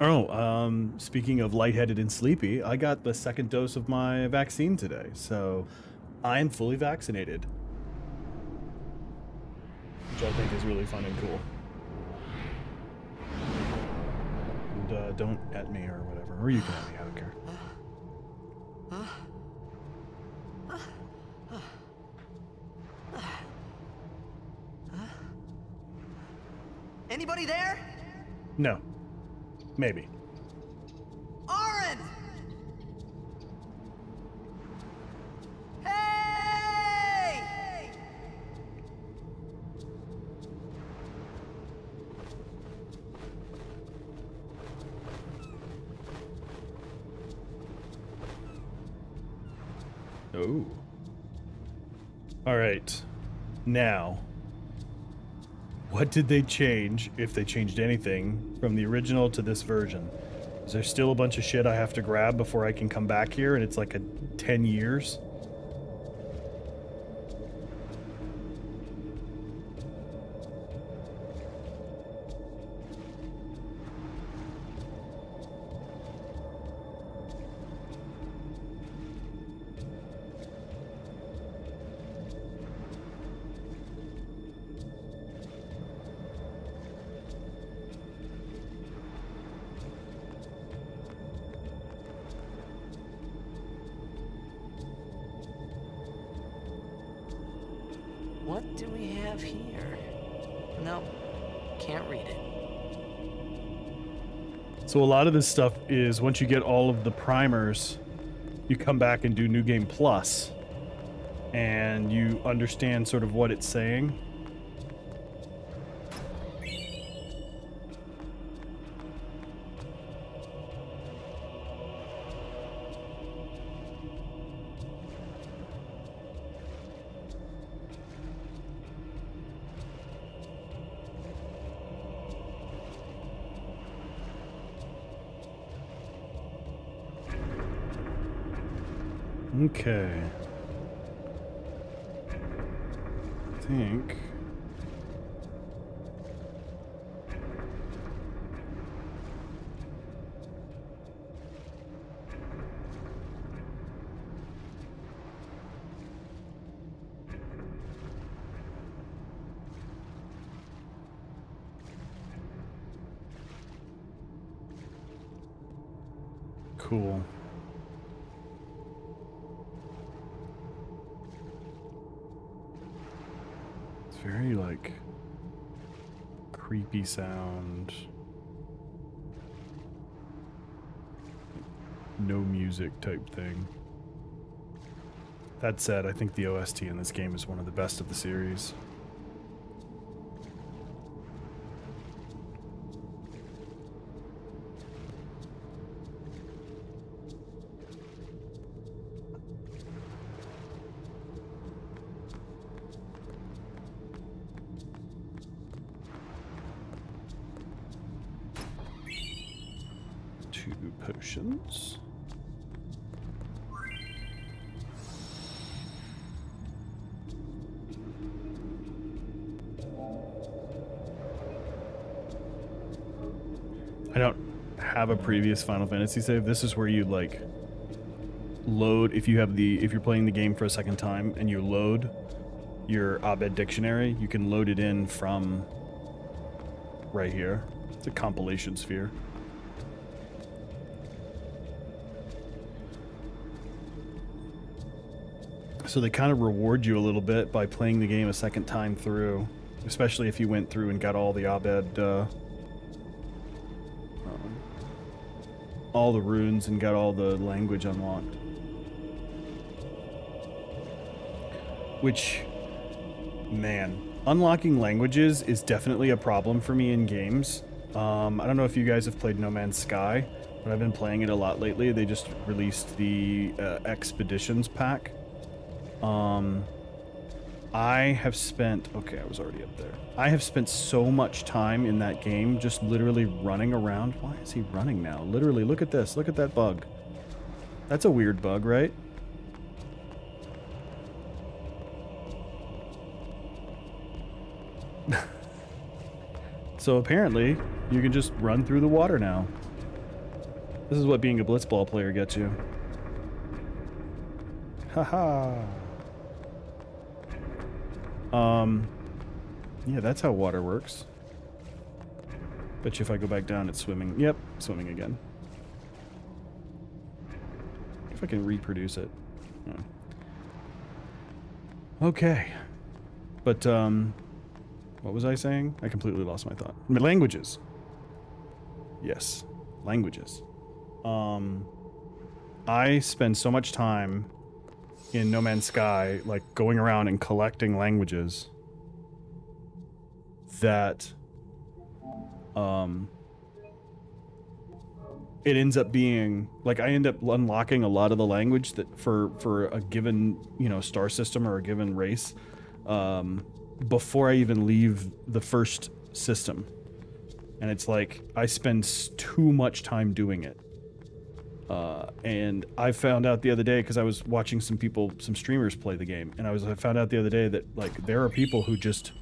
Oh, um, speaking of lightheaded and sleepy, I got the second dose of my vaccine today, so I am fully vaccinated. Which I think is really fun and cool. And uh, don't at me or whatever, or you can at me, I don't care. Anybody there? No. Maybe. Aaron! Hey! Oh. All right. Now, what did they change, if they changed anything, from the original to this version? Is there still a bunch of shit I have to grab before I can come back here and it's like a 10 years? So a lot of this stuff is once you get all of the primers, you come back and do New Game Plus, and you understand sort of what it's saying. Okay. I think. Cool. It's very like creepy sound. No music type thing. That said, I think the OST in this game is one of the best of the series. Previous Final Fantasy save. This is where you like load if you have the if you're playing the game for a second time and you load your Al Bhed dictionary, you can load it in from right here. It's a compilation sphere. So they kind of reward you a little bit by playing the game a second time through, especially if you went through and got all the Al Bhed, uh, all the runes and got all the language unlocked. Which, man, unlocking languages is definitely a problem for me in games. Um, I don't know if you guys have played No Man's Sky, but I've been playing it a lot lately. They just released the uh, Expeditions pack. Um, I have spent, okay, I was already up there. I have spent so much time in that game just literally running around. Why is he running now? Literally, look at this. Look at that bug. That's a weird bug, right? so apparently, you can just run through the water now. This is what being a blitzball player gets you. Haha. Um, yeah, that's how water works. Bet you if I go back down, it's swimming. Yep, swimming again. If I can reproduce it. Oh. Okay. But, um, what was I saying? I completely lost my thought. Languages. Yes, languages. Um, I spend so much time in No Man's Sky, like going around and collecting languages that um it ends up being like I end up unlocking a lot of the language that for for a given you know star system or a given race um, before I even leave the first system, and it's like I spend too much time doing it. Uh, and I found out the other day because I was watching some people, some streamers play the game, and I was I found out the other day that like there are people who just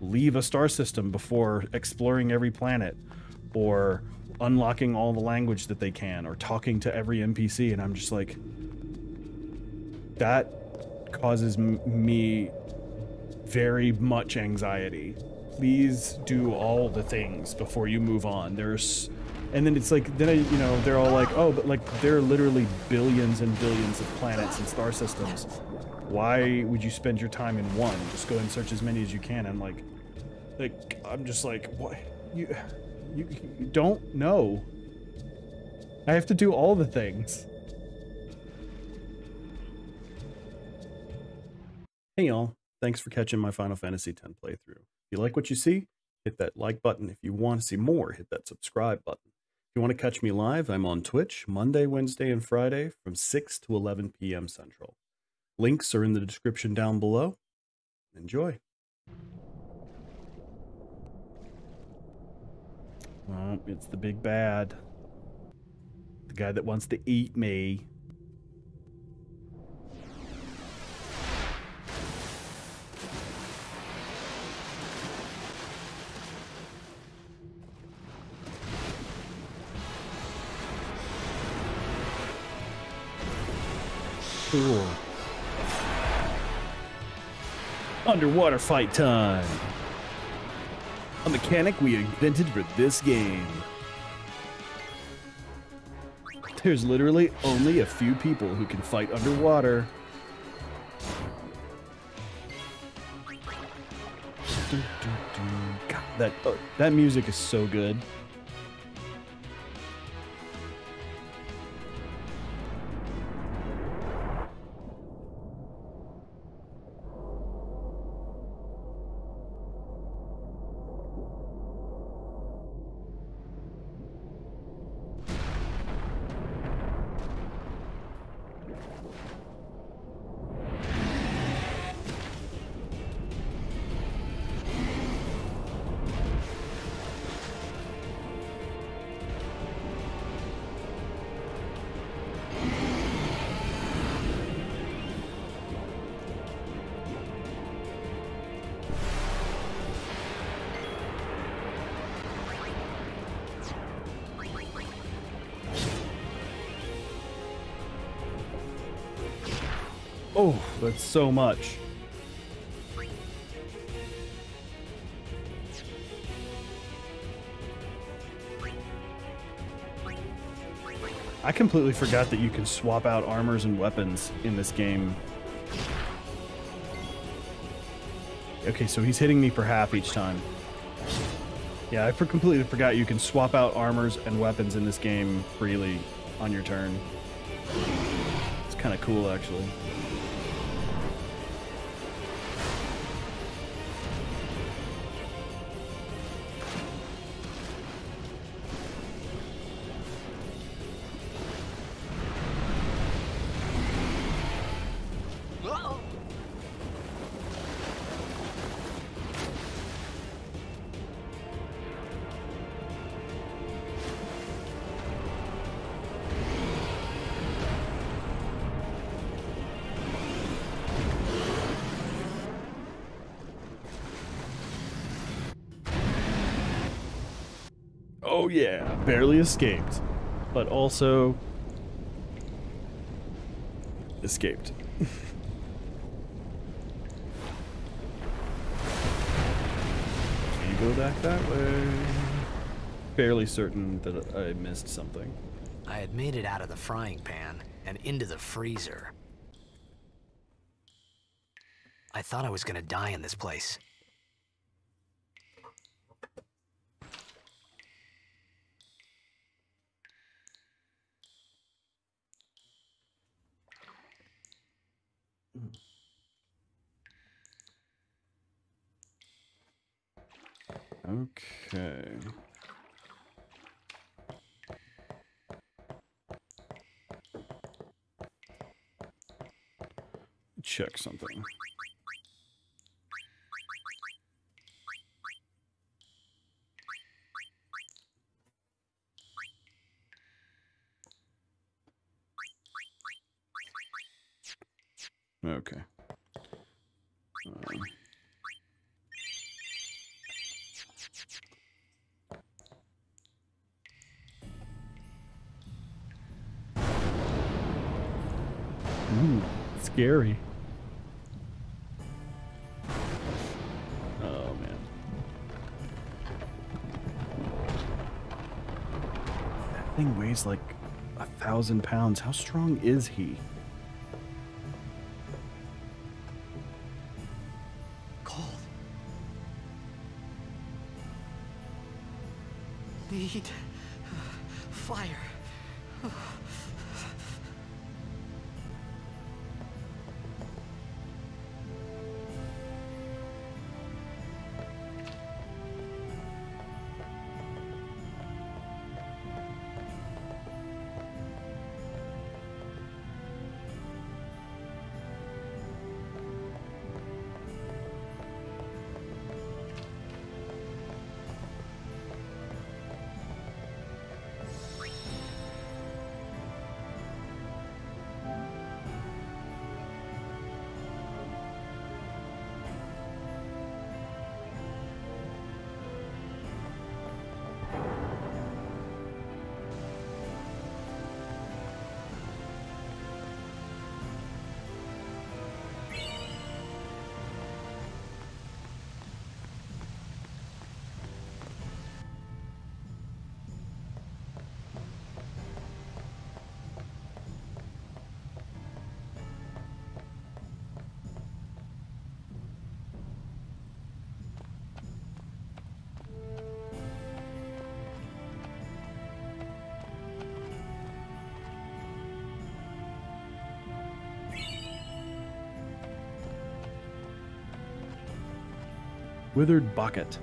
leave a star system before exploring every planet, or unlocking all the language that they can or talking to every NPC and I'm just like that causes me very much anxiety. Please do all the things before you move on. There's and then it's like then I, you know they're all like oh but like there are literally billions and billions of planets and star systems why would you spend your time in one just go and search as many as you can and like like i'm just like what you you, you don't know. I have to do all the things. Hey y'all, thanks for catching my Final Fantasy X playthrough. If you like what you see, hit that like button. If you want to see more, hit that subscribe button. If you want to catch me live, I'm on Twitch Monday, Wednesday, and Friday from 6 to 11 p.m. Central. Links are in the description down below. Enjoy. Oh, it's the big bad. The guy that wants to eat me. Cool. Underwater fight time. A mechanic we invented for this game. There's literally only a few people who can fight underwater. God, that uh, that music is so good. So much. I completely forgot that you can swap out armors and weapons in this game. Okay, so he's hitting me for half each time. Yeah, I completely forgot you can swap out armors and weapons in this game freely on your turn. It's kind of cool, actually. Oh yeah, barely escaped. but also escaped. You go back that way? Fairly certain that I missed something. I had made it out of the frying pan and into the freezer. I thought I was gonna die in this place. Okay. Check something. Okay. Um, Ooh, scary. Oh man. That thing weighs like a thousand pounds. How strong is he? Need Withered bucket.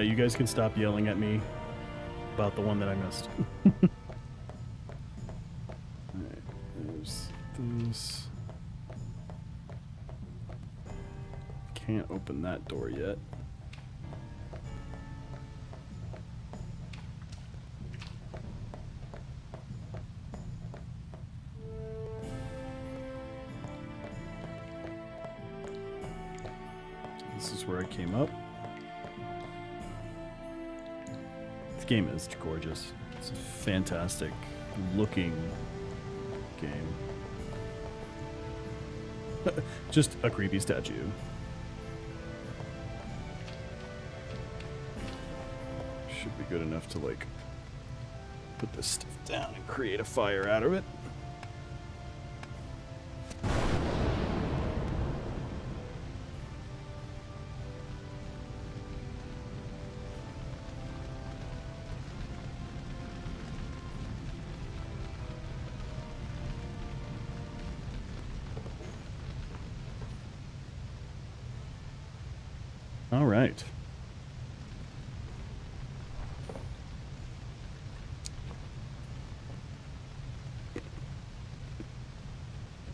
Yeah, you guys can stop yelling at me about the one that I missed. All right, there's this. Can't open that door yet. Fantastic looking game. Just a creepy statue. Should be good enough to like put this stuff down and create a fire out of it. All right.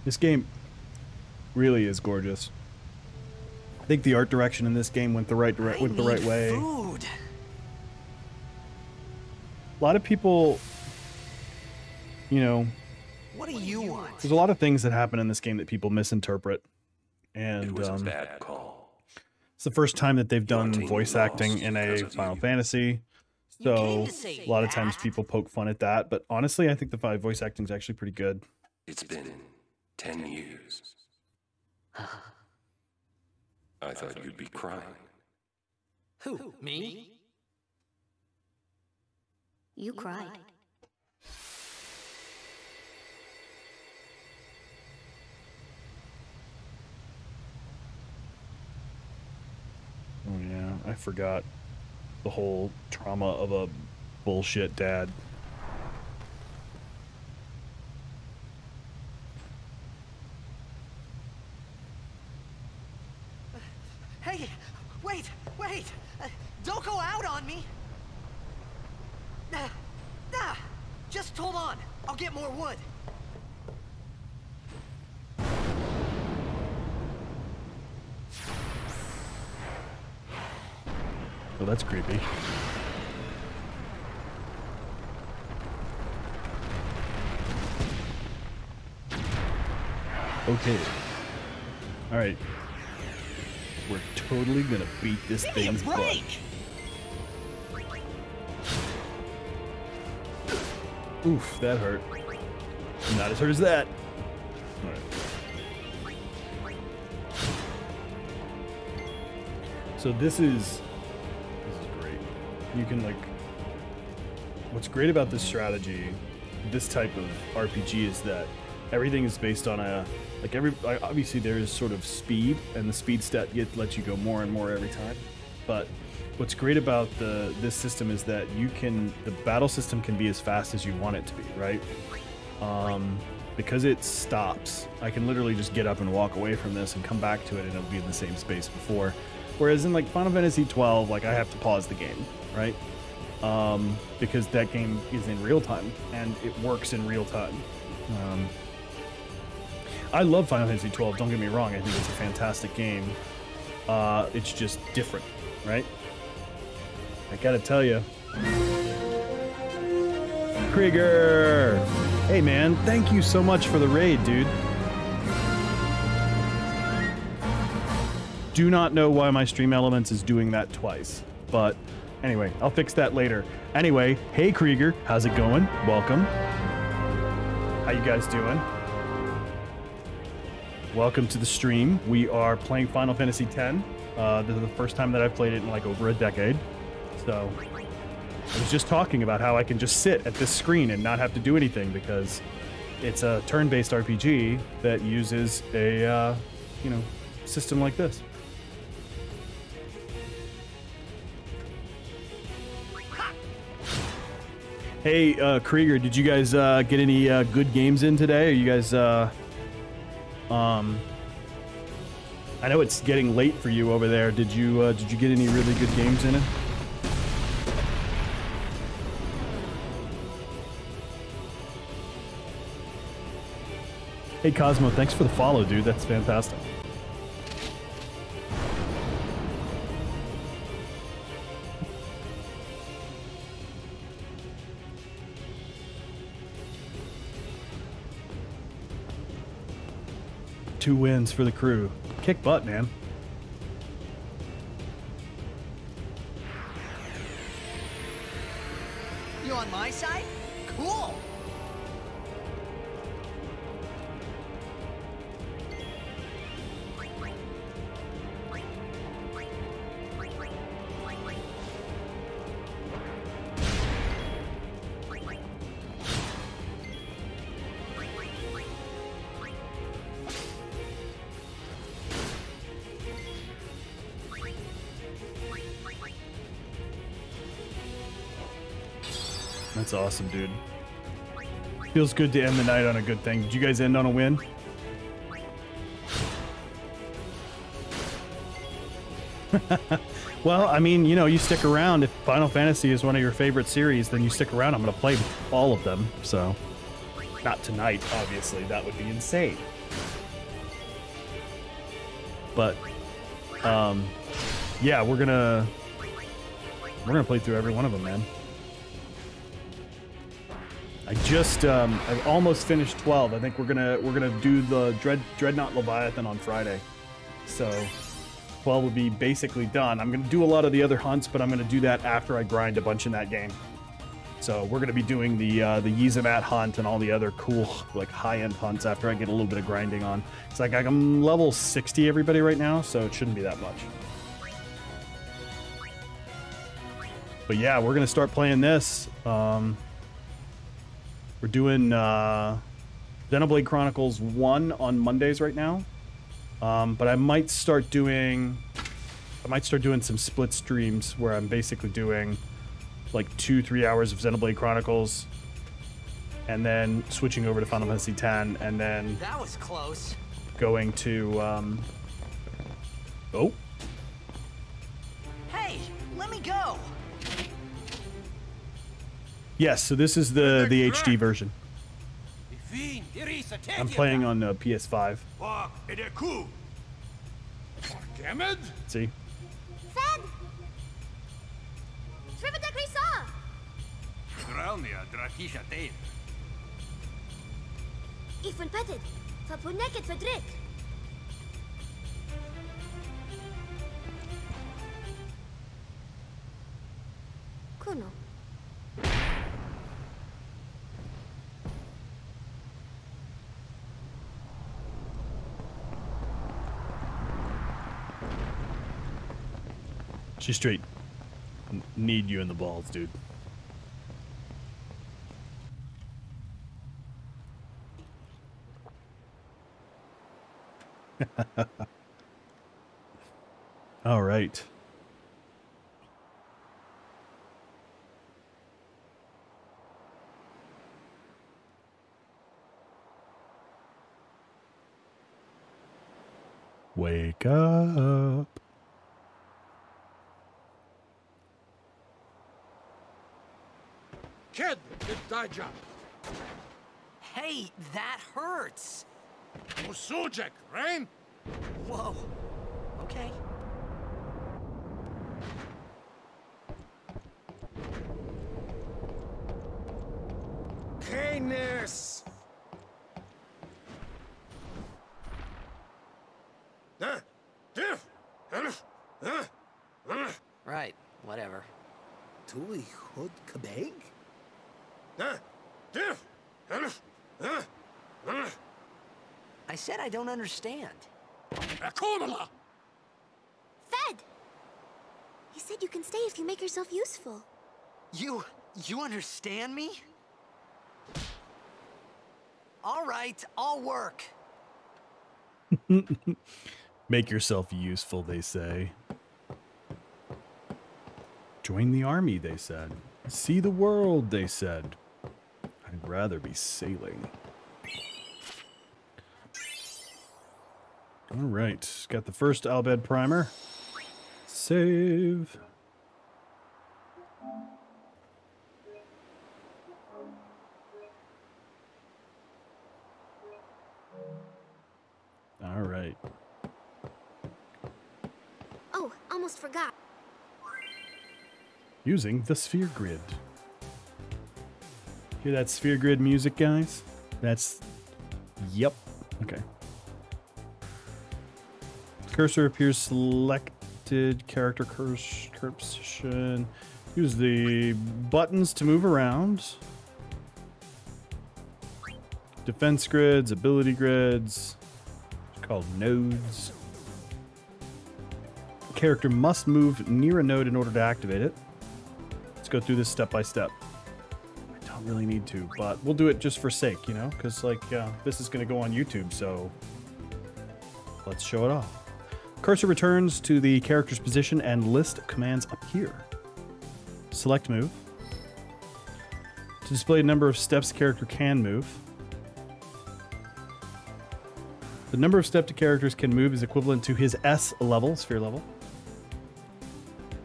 This game really is gorgeous. I think the art direction in this game went the right dire- I went the right way. Food. A lot of people, you know, What do you want? there's a lot of things that happen in this game that people misinterpret, and It and was a um, bad call. It's the first time that they've done voice acting in a Final. Fantasy. So a lot of times people poke fun at that, but honestly, I think the five voice acting is actually pretty good. It's been ten years. I thought you'd be crying. Who? Me? You cried. Oh yeah, Forgot the whole trauma of a bullshit dad. Hey, wait, wait! Uh, don't go out on me! Nah, nah, just hold on. I'll get more wood. Oh, that's creepy. Okay. All right. We're totally gonna beat this Give thing's butt. Oof, that hurt. Not as hurt as that. Alright. So this is this is great. You can like what's great about this strategy, this type of RPG is that everything is based on a like every like, obviously there is sort of speed and the speed stat get lets you go more and more every time. But what's great about the this system is that you can the battle system can be as fast as you want it to be, right? Um, because it stops, I can literally just get up and walk away from this and come back to it, and it'll be in the same space before. Whereas in like Final Fantasy 12, like I have to pause the game, right? Um, because that game is in real time and it works in real time. Um, I love Final Fantasy 12. Don't get me wrong; I think it's a fantastic game. Uh, it's just different, right? I gotta tell you, Krieger. Hey man, thank you so much for the raid, dude. Do not know why my Stream Elements is doing that twice, but anyway, I'll fix that later. Anyway, hey Krieger, how's it going? Welcome. How you guys doing? Welcome to the stream. We are playing Final Fantasy X. Uh, this is the first time that I've played it in like over a decade. So I was just talking about how I can just sit at this screen and not have to do anything because it's a turn-based RPG that uses a uh, you know system like this. Hey uh, Krieger, did you guys uh, get any uh, good games in today? Are you guys uh, um? I know it's getting late for you over there. Did you uh, did you get any really good games in it? Hey Cosmo, thanks for the follow, dude. That's fantastic. Two wins for the crew. Kick butt, man. That's awesome, dude. Feels good to end the night on a good thing. Did you guys end on a win? well, I mean, you know, you stick around. If Final Fantasy is one of your favorite series, then you stick around. I'm going to play all of them, so. Not tonight, obviously. That would be insane. But, um, yeah, we're gonna we're gonna play through every one of them, man. I just um, I've almost finished 12. I think we're gonna we're gonna do the Dread Dreadnought Leviathan on Friday. So 12 will be basically done. I'm gonna do a lot of the other hunts, but I'm gonna do that after I grind a bunch in that game. So we're gonna be doing the uh, the Yiazmat hunt and all the other cool like high end hunts after I get a little bit of grinding on. It's like I'm level 60 everybody right now, so it shouldn't be that much. But yeah, we're gonna start playing this. Um, we're doing uh, Xenoblade Chronicles 1 on Mondays right now. Um, but I might start doing I might start doing some split streams where I'm basically doing like two, three hours of Xenoblade Chronicles and then switching over to Final Fantasy X and then That was close. going to um Oh, Hey, let me go. Yes, so this is the the HD version. I'm playing on uh, PS5. See? Fed! Shriva Krisa! Ifun petted. Fapuneket Fedrik. Kuno. She's straight. Need you in the balls, dude. All right. Wake up. Good die job. Hey, that hurts. Musujek, Rain? Whoa. Okay. Canis! Right, whatever. Tui Hud Kabeg? I don't understand. Akumala! Fed! He said you can stay if you make yourself useful. You, you understand me? All right, I'll work. Make yourself useful, they say. Join the army, they said. See the world, they said. I'd rather be sailing. All right, got the first Al Bhed primer. Save. All right. Oh, almost forgot. using the sphere grid. Hear that sphere grid music, guys? That's. Yep. Okay. Cursor appears selected, character curse, position. Use the buttons to move around. Defense grids, ability grids. It's called nodes. Character must move near a node in order to activate it. Let's go through this step by step. I don't really need to, but we'll do it just for sake, you know? Because, like, uh, this is going to go on YouTube, so let's show it off. Cursor returns to the character's position and list commands appear. Select move. To display a number of steps the character can move. The number of steps the characters can move is equivalent to his S level, sphere level.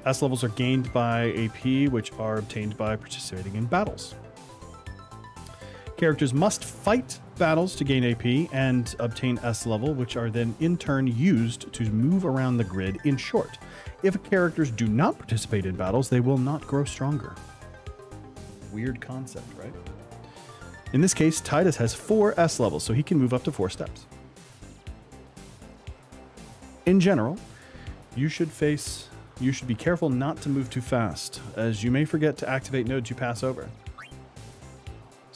S levels are gained by AP, which are obtained by participating in battles. Characters must fight battles to gain AP and obtain S level, which are then in turn used to move around the grid. In short, if characters do not participate in battles, they will not grow stronger. Weird concept, right? In this case, Tidus has four S levels, so he can move up to four steps. In general, you should face you should be careful not to move too fast, as you may forget to activate nodes you pass over.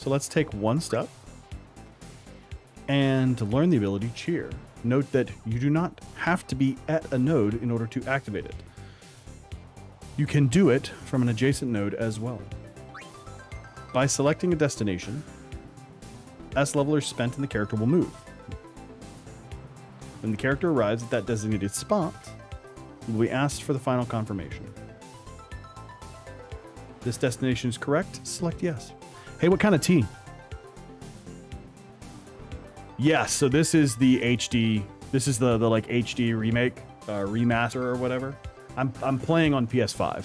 So let's take one step and learn the ability Cheer. Note that you do not have to be at a node in order to activate it. You can do it from an adjacent node as well. By selecting a destination, S levelers spent in the character will move. When the character arrives at that designated spot, will be asked for the final confirmation. This destination is correct, select yes. Hey, what kind of tea? Yes, so this is the HD, this is the, the like HD remake, uh, remaster or whatever. I'm, I'm playing on PS5.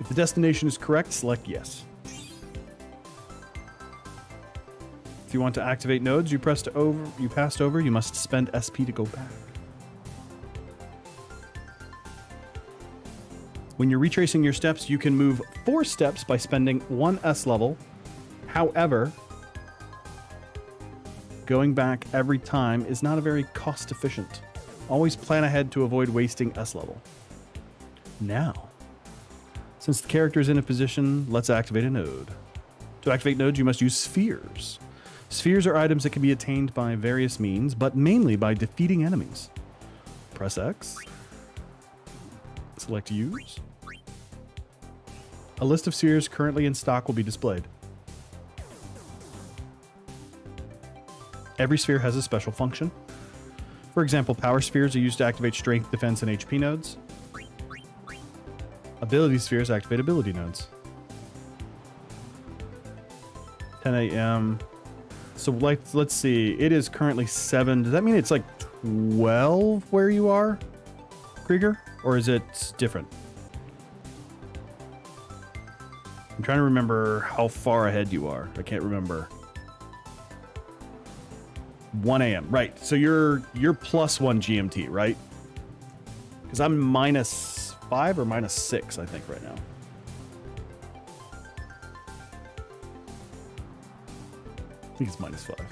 If the destination is correct, select yes. If you want to activate nodes you pressed over you passed over, you must spend SP to go back. When you're retracing your steps, you can move four steps by spending one S level. However, going back every time is not a very cost efficient. Always plan ahead to avoid wasting S level. Now, since the character is in a position, let's activate a node. To activate nodes, you must use spheres. Spheres are items that can be attained by various means, but mainly by defeating enemies. Press X. Select Use. A list of spheres currently in stock will be displayed. Every sphere has a special function. For example, power spheres are used to activate strength, defense, and HP nodes. Ability spheres activate ability nodes. 10 a.m. So let's let's see. It is currently seven. Does that mean it's like 12 where you are, Krieger, or is it different? I'm trying to remember how far ahead you are. I can't remember. 1 a.m. Right. So you're you're plus one GMT, right? Because I'm minus five or minus six, I think, right now. I think it's minus five.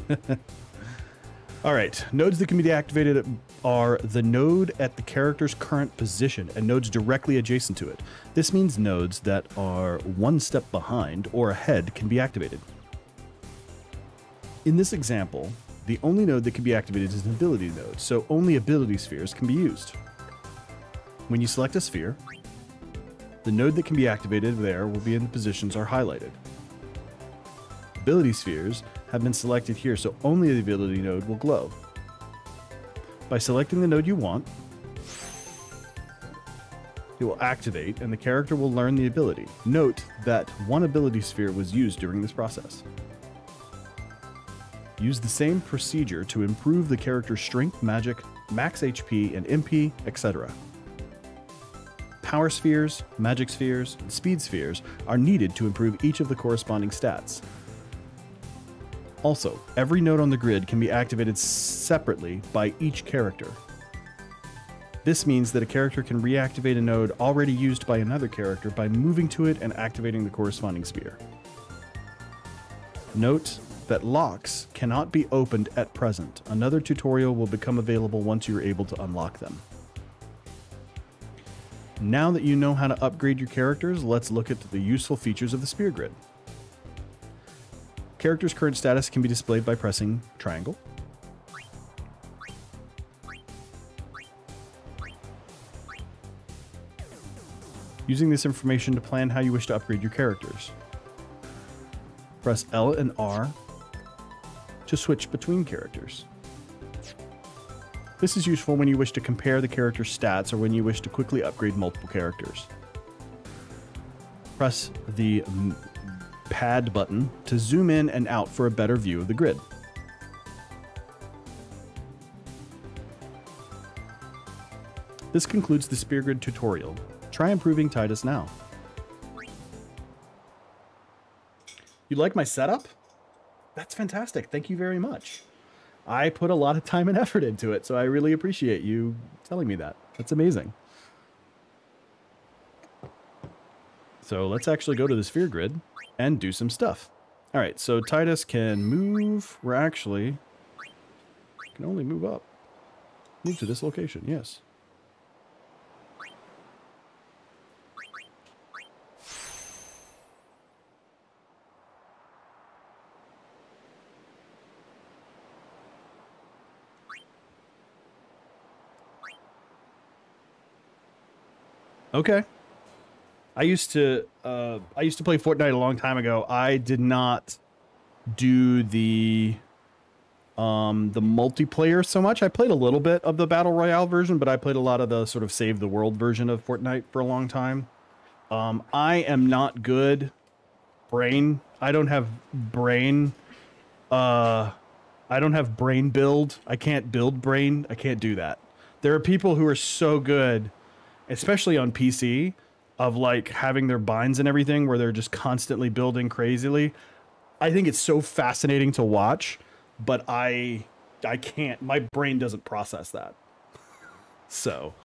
All right, nodes that can be deactivated are the node at the character's current position and nodes directly adjacent to it. This means nodes that are one step behind or ahead can be activated. In this example, the only node that can be activated is an ability node, so only ability spheres can be used. When you select a sphere, the node that can be activated there will be in the positions are highlighted. Ability spheres have been selected here, so only the ability node will glow. By selecting the node you want, it will activate and the character will learn the ability. Note that one ability sphere was used during this process. Use the same procedure to improve the character's strength, magic, max HP, and MP, etc. Power spheres, magic spheres, and speed spheres are needed to improve each of the corresponding stats. Also, every node on the grid can be activated separately by each character. This means that a character can reactivate a node already used by another character by moving to it and activating the corresponding sphere. Note that locks cannot be opened at present. Another tutorial will become available once you are able to unlock them. Now that you know how to upgrade your characters, let's look at the useful features of the sphere Grid. Character's current status can be displayed by pressing triangle. Using this information to plan how you wish to upgrade your characters. Press L and R to switch between characters. This is useful when you wish to compare the character's stats or when you wish to quickly upgrade multiple characters. Press the pad button to zoom in and out for a better view of the grid. This concludes the Sphere Grid tutorial. Try improving Tidus now. You like my setup? That's fantastic. Thank you very much. I put a lot of time and effort into it, so I really appreciate you telling me that. That's amazing. So let's actually go to the sphere grid and do some stuff. All right, so Tidus can move. We're actually can only move up. Move to this location, yes. Okay. I used to uh, I used to play Fortnite a long time ago. I did not do the um the multiplayer so much. I played a little bit of the battle royale version, but I played a lot of the sort of save the world version of Fortnite for a long time. Um I am not good brain. I don't have brain uh I don't have brain build. I can't build brain. I can't do that. There are people who are so good, especially on PC, of like having their binds and everything where they're just constantly building crazily. I think it's so fascinating to watch, but I I can't my brain doesn't process that. So